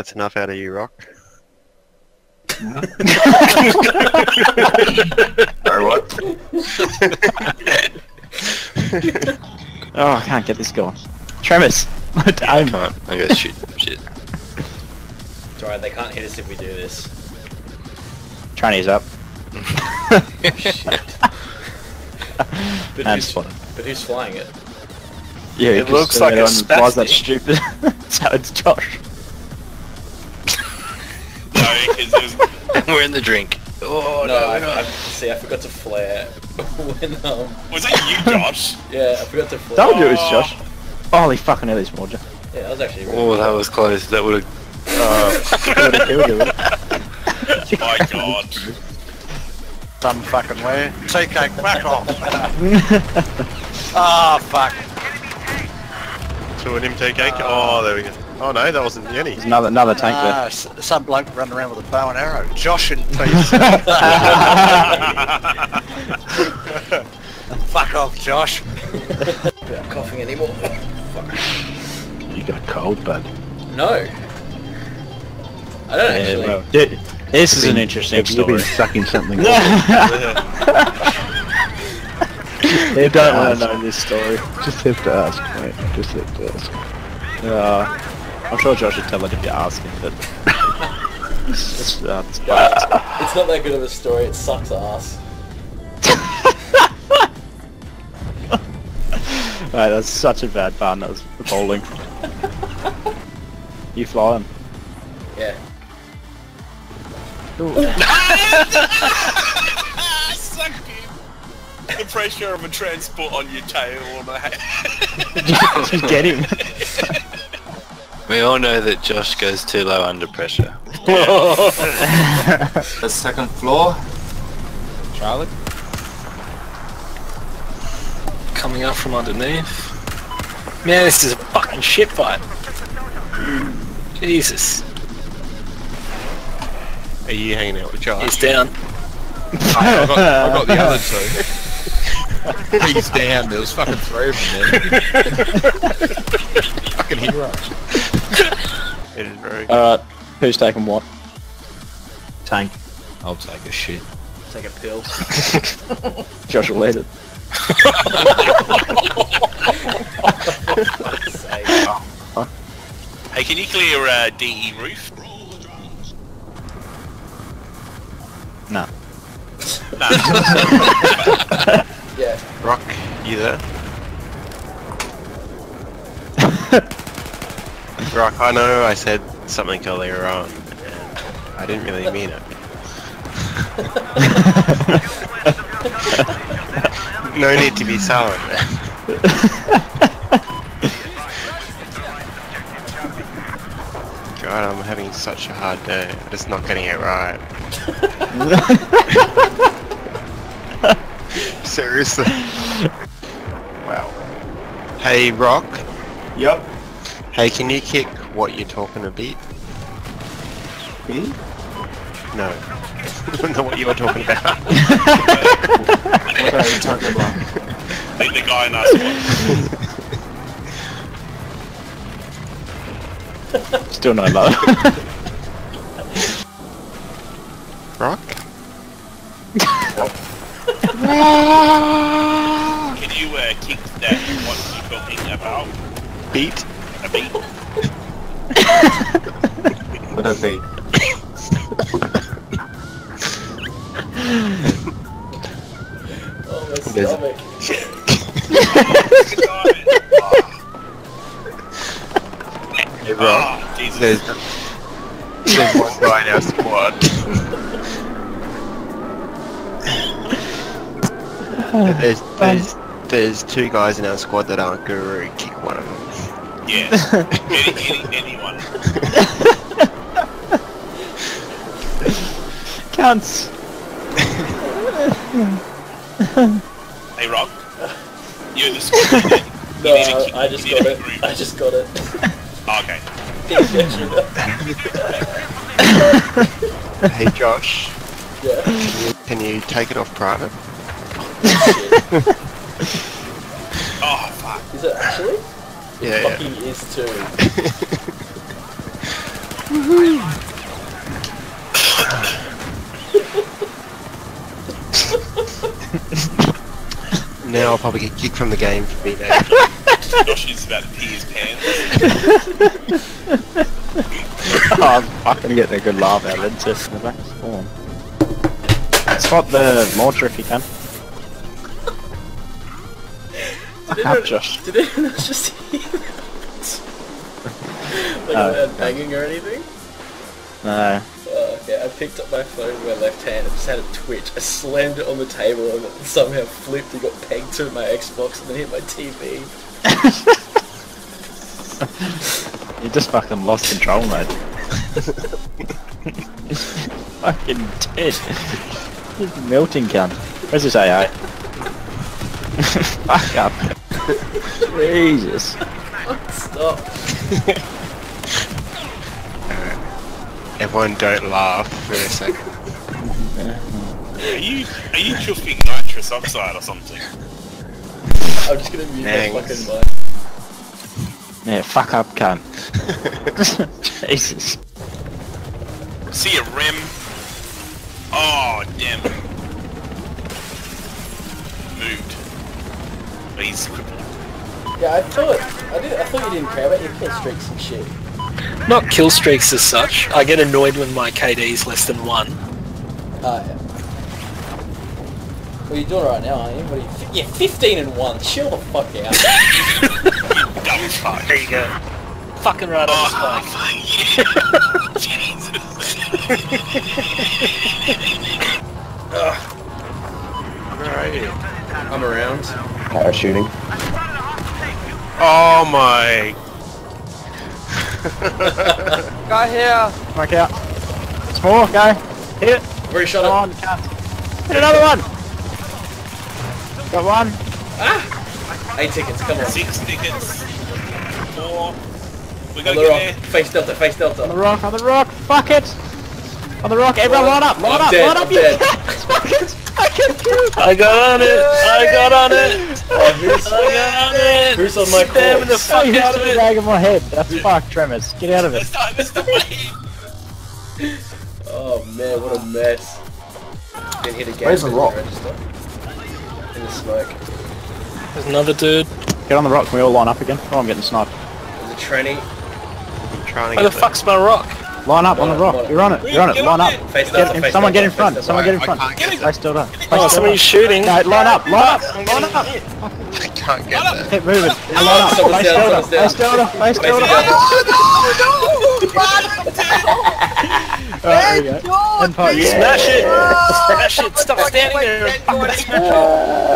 That's enough out of you, Rock. Sorry, what? Oh, I can't get this going. Tremors. I I'm can't. I go shit, shit. It's alright, they can't hit us if we do this. Chinese up. shit. But And who's, but who's flying it? Yeah, it looks like a everyone- Why is that spastic. stupid? so it's Josh. No, because it We're in the drink. Oh no, no, I, we're. I, see, I forgot to flare when, um, Was that you, Josh? yeah, I forgot to flare. Told you it was Josh. Holy fucking hell, it's more Yeah, that was actually really Oh, that was close. That would have. Would've killed you. My God. Some fucking way. TK, back off. Ah, fuck. Two of him TK. Oh, there we go. Oh no, that wasn't Yenny. There's another another tank Ah, s- some bloke running around with a bow and arrow. Josh in peace. fuck off, Josh. I'm not coughing anymore. Fuck. You got cold, bud. no. I don't there. actually. Well, dude, this is an interesting Have You've been sucking something? You don't want to know this story. Just have to ask, mate. Just have to ask. Uh, I'm sure Josh would tell it if you ask him, but... it's, it's, uh, it's bad. It's not that good of a story, it sucks ass. Right, that's such a bad pun, that was the bowling. you flying? Yeah. Suck him. The pressure of a transport on your tail or the Just get him. We all know that Josh goes too low under pressure. The second floor. Charlie? Coming up from underneath. Man, this is a fucking shit fight. Jesus. Are you hanging out with Josh? He's down. Oh, I got, I got the other two. He's down. There was fucking three of them there. fucking heroes. It is very good. Alright, who's taking what? Tank. I'll take a shit. Take a pill. Josh will lead it. Hey, can you clear uh, DE roof? No. yeah. Rock, you there? Rock, I know I said something earlier on, and I didn't really mean it. no need to be silent. God, I'm having such a hard day. I'm just not getting it right. Seriously. Wow. Hey, Rock. Yep. Hey, can you kick what you're talking about. bit? Me? No. Not what you were talking about. What are you talking about? The, the guy in us one. Still no low. Rock? Can you uh, kick that what you're talking about? Beat? A beat? What are they? Oh, my stomach. Hey, Rock. Ah, Jesus. There's, there's one guy in our squad. there's, there's, there's two guys in our squad that aren't guru. Kick one of them. Yes. Any, any, anyone. Cunts. Hey, Rob. You're the squad leader. You No, need to kick- I just got it. group. I just got it. Oh, okay. Hey, Josh. yeah. Can you take it off private? Oh, fuck. Is it actually? Yeah, Fucking is too. Now I'll probably get kicked from the game for being there. Josh is about to pee his pants. oh, I'm fucking getting a good laugh out of it. Just in the back spawn. Spot the launcher if you can. Did anyone, Josh. did anyone else just hear that? like without uh, banging or anything? No. Oh, okay, I picked up my phone with my left hand and just had it twitch. I slammed it on the table and it somehow flipped and got pegged to my Xbox and then hit my TV. You just fucking lost control, mate. fucking dead. He's melting cunt. Where's his AA? Fuck up. Jesus. Stop. Everyone don't laugh for a second. Are you are you chuffing nitrous oxide or something? I'm just gonna mute my Thanks. fucking mic. Yeah, fuck up, cunt. Jesus. See a rim. Oh damn. Moved. But he's crippled. Yeah, I thought I did. I thought you didn't care about your kill streaks and shit. Not kill streaks as such. I get annoyed when my KD is less than one. Uh, yeah. Well, you're doing right now, aren't you? What are you? Yeah, 15 and one. Chill the fuck out. Dumb fuck. There you go. Fucking right on the Oh, spike. fuck. Jesus. Where are you? I'm around. Parachuting. Oh my! Guy here. Fuck out. Small, go. Hit it. Very shot Come up. on, cunt. Hit another one. Got one. Ah! Eight tickets. Come on. Six tickets. Four. We On gotta the get rock. there. Face delta. Face delta. On the rock, on the rock. Fuck it. On the rock. Everyone line up. Line I'm up. dead, Line up. I'm you dead. cunts. Fucking, fucking kill. I got on it! I got on it! Oh, who's, I got on it! who's on my the corpse? fuck Oh, you out of the it! bag of my head. That's fuck, Tremors. Get out of it. That's not, that's the way. Oh man, what a mess. Didn't hit a game. Where's the rock? Register. In the smoke. There's another dude. Get on the rock. Can we all line up again? Oh, I'm getting sniped. There's a tranny. I'm trying to Where the get the- fuck's my rock? Line up on the rock. You're on it. You're on it. Line up. Get in, someone get in front. Someone get in front. I can't Face still down. Oh, somebody's shooting. No, line up. Line up. Line up. I can't get that. Keep moving. Line up. Face down, delta. someone's down. Face delta. Face Face delta. delta. Alright, there we go. Smash it! Smash it! Stop standing there!